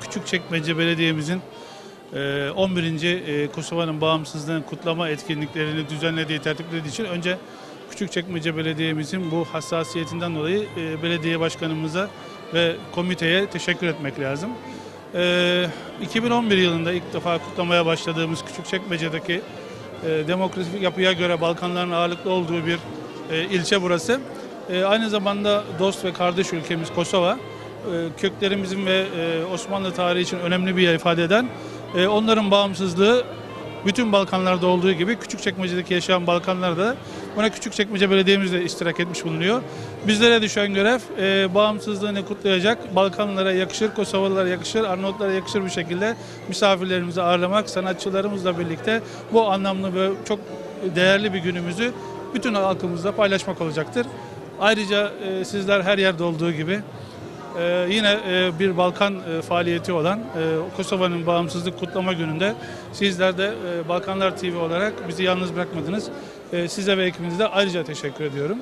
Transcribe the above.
Küçükçekmece Belediye'mizin e, 11. e, Kosova'nın bağımsızlığını kutlama etkinliklerini düzenlediği, tertiplediği için önce Küçükçekmece Belediye'mizin bu hassasiyetinden dolayı e, belediye başkanımıza ve komiteye teşekkür etmek lazım. E, 2011 yılında ilk defa kutlamaya başladığımız Küçükçekmece'deki e, demografik yapıya göre Balkanların ağırlıklı olduğu bir e, ilçe burası. E, aynı zamanda dost ve kardeş ülkemiz Kosova. E, köklerimizin ve e, Osmanlı tarihi için önemli bir yer ifade eden e, onların bağımsızlığı bütün Balkanlarda olduğu gibi Küçükçekmece'deki yaşayan Balkanlarda buna Küçükçekmece Belediye'miz de iştirak etmiş bulunuyor. Bizlere düşen görev e, bağımsızlığını kutlayacak, Balkanlara yakışır, Kosovalılara yakışır, Arnavutlara yakışır bir şekilde misafirlerimizi ağırlamak, sanatçılarımızla birlikte bu anlamlı ve çok değerli bir günümüzü bütün halkımızla paylaşmak olacaktır. Ayrıca e, sizler her yerde olduğu gibi ee, yine e, bir Balkan e, faaliyeti olan e, Kosova'nın bağımsızlık kutlama gününde sizler de e, Balkanlar TV olarak bizi yalnız bırakmadınız. E, size ve ekibinize ayrıca teşekkür ediyorum.